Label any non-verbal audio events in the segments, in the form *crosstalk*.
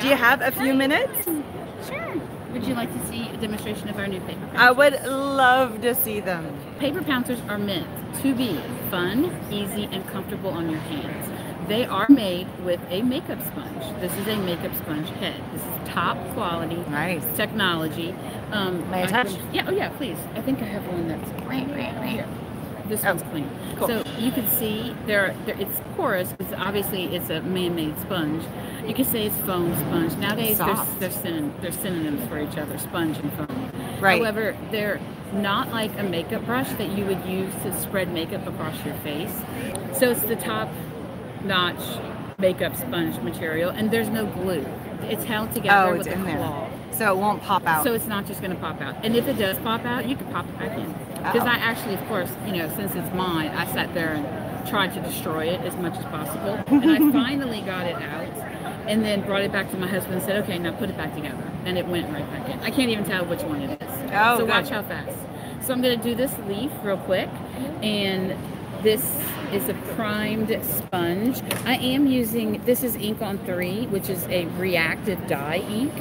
Do you have a few minutes? Sure. Would you like to see a demonstration of our new paper pouncers? I would love to see them. Paper pouncers are meant to be fun, easy, and comfortable on your hands. They are made with a makeup sponge. This is a makeup sponge head. This is top quality Nice. technology. Um, May I can- touch? yeah, oh yeah, please. I think I have one that's right, right, right here. This Oh, one's clean. cool. So you can see there, there it's porous because obviously it's a man-made sponge. You can say it's foam sponge. Nowadays, there's, Soft. there's syn- there's synonyms for each other, sponge and foam. Right. However, they're not like a makeup brush that you would use to spread makeup across your face. So it's the top notch makeup sponge material, and there's no glue. It's held together Oh, with it's a in there. So it won't pop out. So it's not just going to pop out. And if it does pop out, you can pop it back in. Because Oh. I actually, of course, you know, since it's mine, I sat there and tried to destroy it as much as possible. *laughs* And I finally got it out and then brought it back to my husband and said, okay, now put it back together. And it went right back in. I can't even tell which one it is. Oh, so watch how fast. So I'm going to do this leaf real quick. And this is a primed sponge. I am using, this is ink on three, which is a reactive dye ink.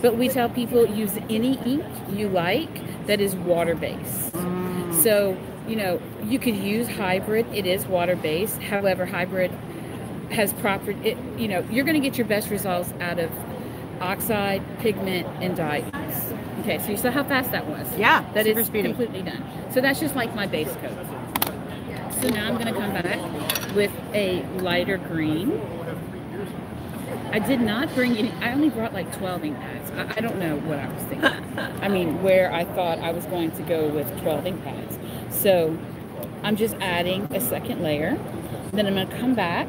But we tell people use any ink you like that is water based. Mm. So, you know, you could use hybrid, it is water based. However, hybrid has proper, it, you know, you're going to get your best results out of oxide, pigment, and dye. Okay, so you saw how fast that was. Yeah, that is speedy. completely done. So that's just like my base coat. So now I'm going to come back with a lighter green. I did not bring any, I only brought like 12 ink pads. I, I don't know what I was thinking. I mean, where I thought I was going to go with 12 ink pads. So I'm just adding a second layer. Then I'm going to come back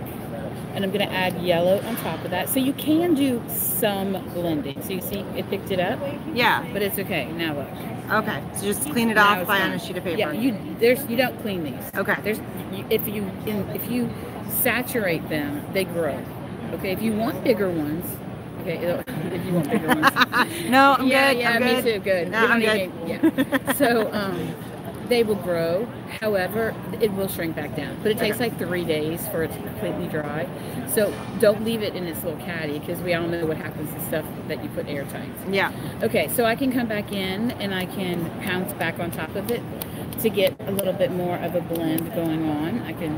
and I'm going to add yellow on top of that. So you can do some blending. So you see it picked it up, yeah. but it's okay. Now look. Okay. So just clean it Now off by on a sheet of paper. Yeah, you there's you don't clean these. Okay. There's if you in, if you saturate them, they grow. Okay. If you want bigger ones, okay. *laughs* If you want bigger ones. *laughs* no, I'm yeah, good. yeah, I'm me good. too. Good. No, I'm good. any- yeah. *laughs* So um, they will grow. However, it will shrink back down. But it takes Okay. like three days for it to completely dry. So don't leave it in its little caddy because we all know what happens to stuff that you put airtight. Yeah. Okay, so I can come back in and I can pounce back on top of it to get a little bit more of a blend going on. I can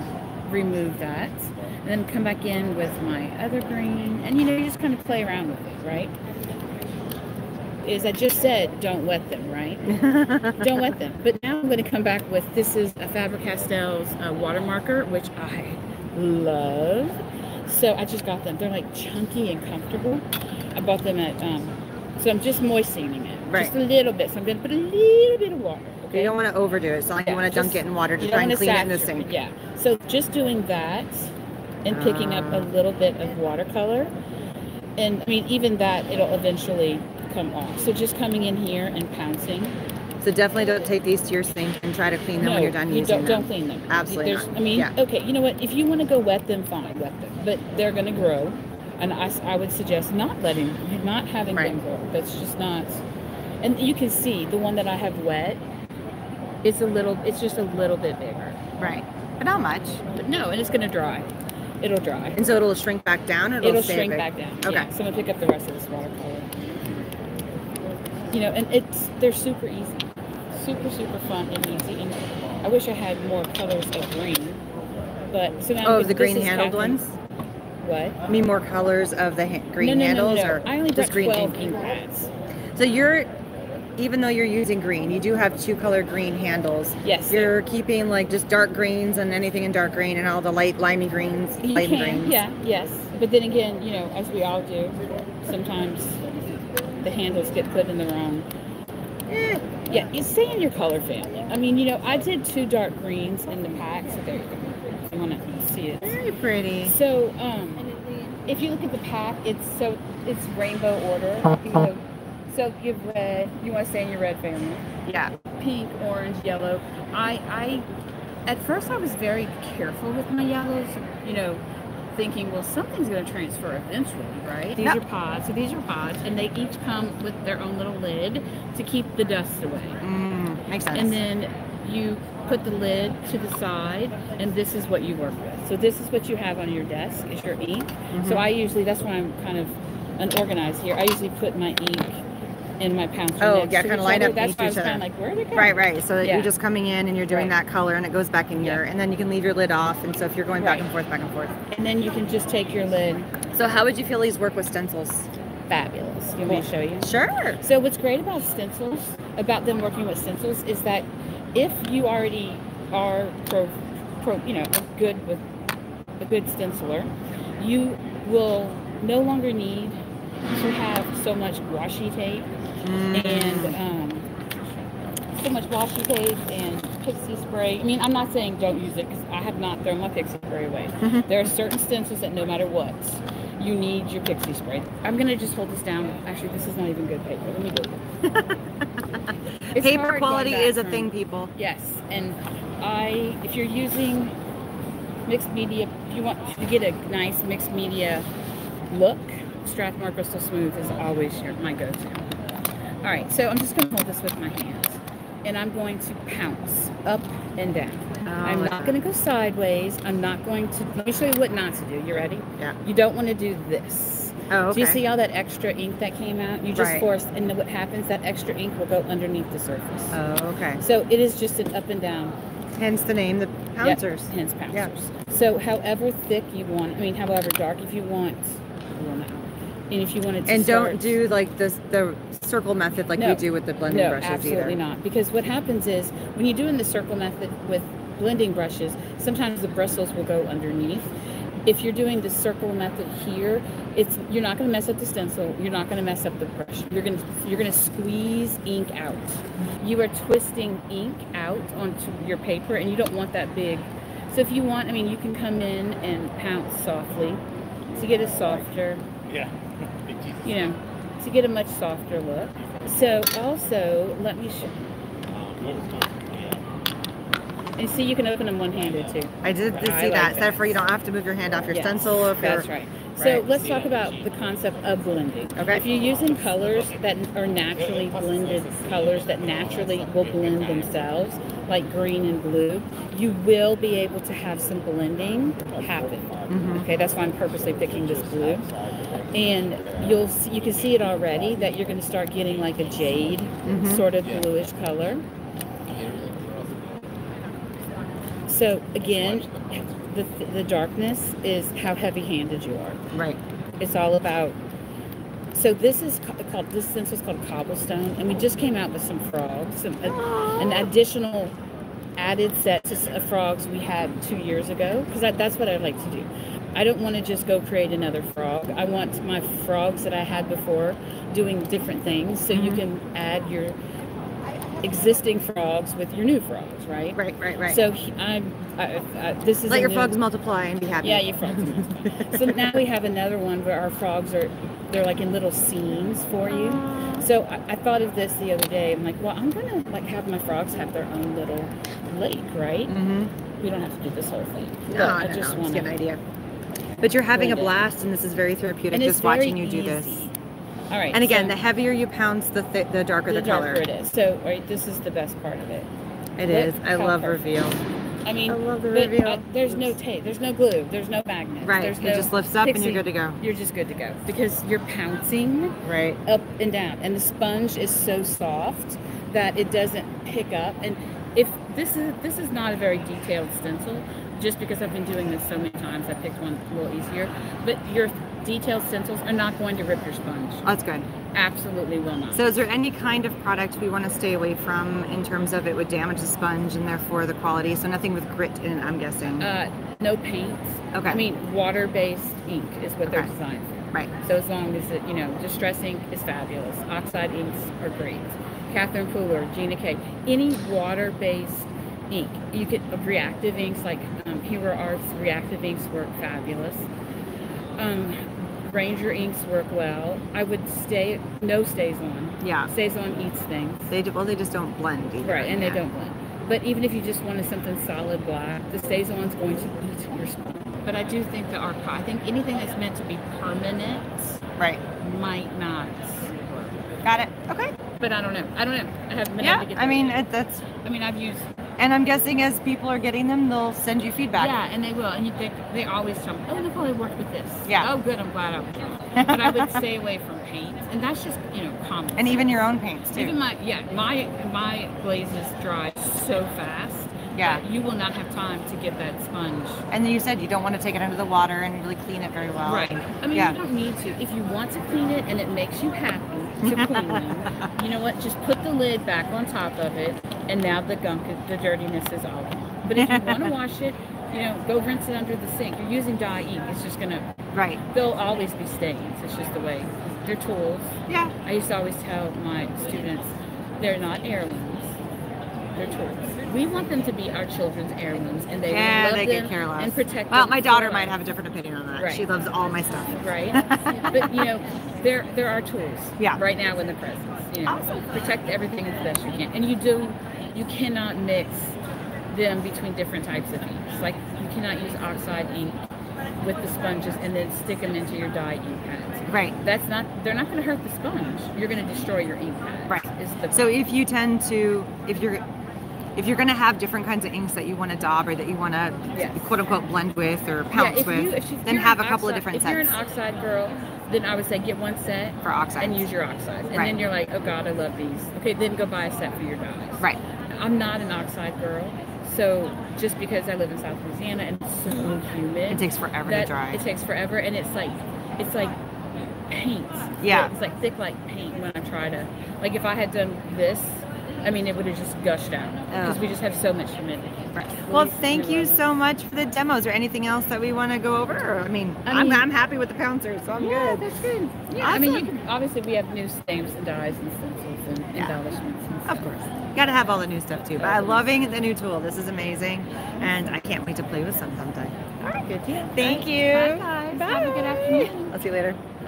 remove that and then come back in with my other green and you know you just kind of play around with it, right? Is I just said don't wet them, right? *laughs* don't wet them. But now I'm going to come back with this is a Faber-Castell's uh, water marker, which I love. So I just got them. They're like chunky and comfortable. I bought them at, um, so I'm just moistening it. Right. Just a little bit. So I'm going to put a little bit of water. Okay. You don't want to overdo it. It's not like you want to dunk it in water to try and clean it in the sink. Yeah. So just doing that and picking up a Ah. little bit of watercolor. And I mean, even that, it'll eventually come off. So just coming in here and pouncing. So definitely don't take these to your sink and try to clean them no, when you're done you using don't, them. don't clean them. Absolutely There's- not. I mean, Yeah. okay, you know what? If you want to go wet them, fine, wet them. But they're going to grow. And I, I would suggest not letting, not having Right. them grow. That's just not. And you can see the one that I have wet, it's a little, it's just a little bit bigger. Right. But not much. But no, and it's going to dry. It'll dry. And so it'll shrink back down it'll, It'll stay shrink back down. Okay. Yeah, so I'm gonna pick up the rest of this watercolor. You know, and it's they're super easy, super super fun and easy. And I wish I had more colors of green, but so now Oh, the green handled ones? What? I mean more colors of the ha- green no, no, handles no, no, no. or I only just green 12 ink? ink pads. So you're even though you're using green, you do have two color green handles. Yes. You're keeping like just dark greens and anything in dark green and all the light limey greens, You light can, greens. yeah, yes. But then again, you know, as we all do, sometimes the handles get put in the wrong. Eh, Yeah, you stay in your color family. I mean, you know, I did two dark greens in the pack, so there you go. If you want to see it. very pretty. So, um, if you look at the pack, it's so it's rainbow order. *laughs* You know, so you have red. You want to stay in your red family. Yeah. Pink, orange, yellow. I, I, at first I was very careful with my yellows. You know, thinking, well, something's going to transfer eventually, right? These Yep. are pods. So these are pods, and they each come with their own little lid to keep the dust away. Mm, makes sense. And then you put the lid to the side, and this is what you work with. So this is what you have on your desk is your ink. Mm-hmm. So I usually that's why I'm kind of unorganized here. I usually put my ink in my pouncer. Oh, yeah, kinda each line up That's why I was kind of like, where did it go? Right, right. So Yeah. you're just coming in and you're doing Right. that color and it goes back in Yeah. your, and then you can leave your lid off. And so if you're going back and forth, back and forth. And then you can just take your lid. So how would you feel these work with stencils? Fabulous. You want me to show you? Sure. So what's great about stencils, about them working with stencils, is that if you already are pro, pro you know, good with a good stenciler, you will no longer need to have so much washi tape Mm. and um, so much washi tape and pixie spray. I mean, I'm not saying don't use it because I have not thrown my pixie spray away. Mhm. There are certain stencils that no matter what, you need your pixie spray. I'm gonna just hold this down. Actually, this is not even good paper. Let me do it. *laughs* It's Paper quality is a from- thing, people. Yes, and I, if you're using mixed media, if you want to get a nice mixed media look, Strathmore Crystal Smooth is always your, my go-to. All right, so I'm just going to hold this with my hands, and I'm going to pounce up and down. Oh, I'm Oh, not going to go sideways. I'm not going to. Let me show you what not to do. You ready? Yeah. You don't want to do this. Oh, okay. Do you see all that extra ink that came out? You just Right. force, and what happens? That extra ink will go underneath the surface. Oh, okay. So it is just an up and down. Hence the name, the Yep, pouncers. hence pouncers. Yeah. So however thick you want, I mean, however dark if you want, well, no. And if you wanted to And don't start- do like this the circle method like we do with the blending no, brushes absolutely either. not. Because what happens is when you're doing the circle method with blending brushes, sometimes the bristles will go underneath. If you're doing the circle method here, it's you're not going to mess up the stencil. You're not going to mess up the brush. You're going to you're going to squeeze ink out. You are twisting ink out onto your paper, and you don't want that big. So if you want, I mean, you can come in and pounce softly to get a softer Yeah. You know, to get a much softer look. So also, let me show. And see, you can open them one-handed too. I did I see like that. that. Therefore, you don't have to move your hand off your Yes, stencil or That's right. So right. let's talk about the concept of blending. Okay. If you're using colors that are naturally blended colors that naturally will blend themselves, like green and blue, you will be able to have some blending happen. Mhm. Okay, that's why I'm purposely picking this blue. And you'll see, you can see it already that you're going to start getting like a jade Mhm. sort of bluish color. So again, the, the darkness is how heavy-handed you are. Right. It's all about. So this is called this stencil is called cobblestone, and we just came out with some frogs, some, a- an additional added set of frogs we had two years ago because that's what I like to do. I don't want to just go create another frog. I want my frogs that I had before doing different things, so you Mhm. can add your existing frogs with your new frogs, right? Right, right, right. So I'm. I, I, this is let your new- frogs multiply and be happy. yeah, your frogs. so now we have another one where our frogs are they're like in little scenes for you. So I, I thought of this the other day. I'm like, well, I'm gonna like have my frogs have their own little lake, right? Mm-hmm. We don't have to do this whole thing. No, no, I just want get an idea. But you're having a blast, and this is very therapeutic And just watching you do this. All right. And again, so the heavier you pounce, the th- the darker the, the darker color. it is. So right, this is the best part of it. It is. I love perfect. reveal. I mean, I love the but, reveal. uh, there's no tape. There's no glue. There's no magnet. Right. There's it no just lifts up, and you're good to go. You're just good to go because you're pouncing Right. up and down and the sponge is so soft that it doesn't pick up and if this is this is not a very detailed stencil just because I've been doing this so many times I picked one a little easier but your detailed stencils are not going to rip your sponge That's good. absolutely will not So, is there any kind of product we want to stay away from in terms of it would damage the sponge and therefore the quality? So, nothing with grit in it, I'm guessing. uh, no paints Okay. I mean water-based ink is what they're designed for right. So as long as it, you know, distress ink is fabulous. Oxide inks are great. Catherine Pooler, Gina K. Any water-based ink. You could uh, reactive inks like um, Hero Arts reactive inks work fabulous. Um, Ranger inks work well. I would stay no StazOn. Yeah. StazOn eats things. They do, well, they just don't blend either. Right, and Yeah. they don't blend. But even if you just wanted something solid black, the StazOn is going to eat your sponge. But I do think the our, I think anything that's meant to be permanent Right. might not. Got it. Okay. But I don't know. I don't know. I haven't been Yeah. able to get I mean, it, that's I mean, I've used. And I'm guessing as people are getting them, they'll send you feedback. Yeah, and they will. And you, they, they always tell me, oh, Nicole, I worked with this. Yeah. Oh, good. I'm glad I was wrong. *laughs* but I would stay away from paint. And that's just, you know, common. And even your own paints too. Even my, yeah, my, my glazes dry so fast. Yeah. You will not have time to get that sponge. and then you said you don't want to take it under the water and really clean it very well. Right. I mean, yeah. you don't need to. If you want to clean it and it makes you happy to clean you know what? Just put the lid back on top of it, and now the gunk, the dirtiness is all gone. But if you want to *laughs* wash it, you know, go rinse it under the sink. You're using dye ink. It's just gonna. Right. There'll always be stains. It's just the way. They're tools. Yeah. I used to always tell my students, they're not heirlooms. They're tools. We want them to be our children's heirlooms, and they Yeah, love they them and protect Well, my daughter life might have a different opinion on that. Right. She loves all my stuff. right? *laughs* but you know, there there are tools. Yeah. Right now in the presence, you know, Awesome. protect everything as best you can, and you do. You cannot mix them between different types of inks. Like you cannot use oxide ink with the sponges and then stick them into your dye ink pads. Right. That's not. They're not going to hurt the sponge. You're going to destroy your ink pad. Right. So if you tend to, if you're, if you're going to have different kinds of inks that you want to daub or that you want to Yes. quote unquote blend with or yeah, pounce if with, you, if then have a couple of oxide- different If you're an sets oxide girl, then I would say get one set for oxides. and use your oxide. And Right. then you're like, oh God, I love these. Okay, then go buy a set for your dyes. Right. I'm not an oxide girl, so just because I live in South Louisiana and it's so humid, It takes forever that to dry. It takes forever, and it's like, it's like paint. Yeah. it's like thick like paint when I try to, like if I had done this, I mean it would have just gushed out because Ugh. we oh. just have so much humidity. Well, thank you so much for the demos. Is there anything else that we want to go over? Or, I mean, I am mean- I'm happy with the pouncers, so I'm yeah, good. that's good. Yeah, I mean, you can, obviously we have new stamps and dies and stencils and Yeah. embellishments. And Of course. Got to have all the new stuff too. But I'm loving the new tool. This is amazing. And I can't wait to play with some sometime. All right, good deal. Thank right. you. Bye, guys. Have a good afternoon. I'll see you later.